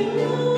you.